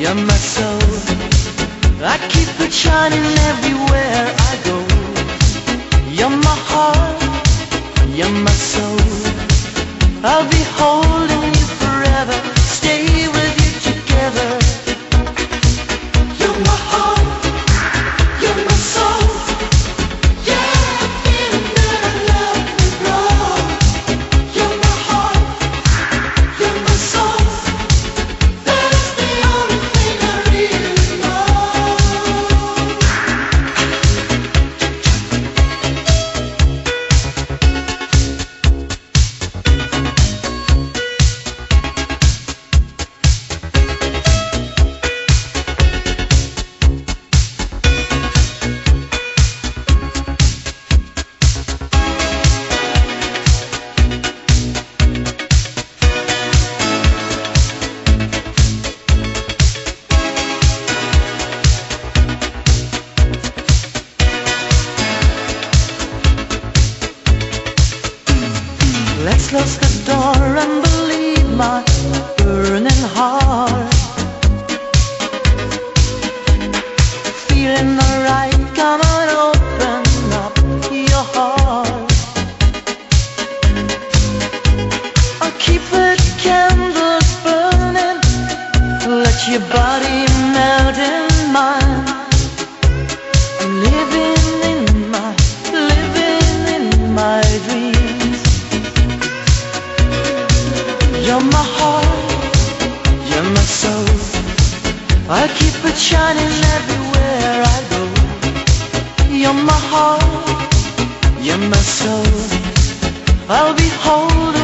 you're my soul. I keep it shining everywhere I go. You're my heart, you're my soul. I'll be holding Let's close the door and believe my burning heart. Feeling alright, come on, open up your heart. I'll keep the candles burning, let your body melt in mine. I keep it shining everywhere I go. You're my heart, you're my soul. I'll be holding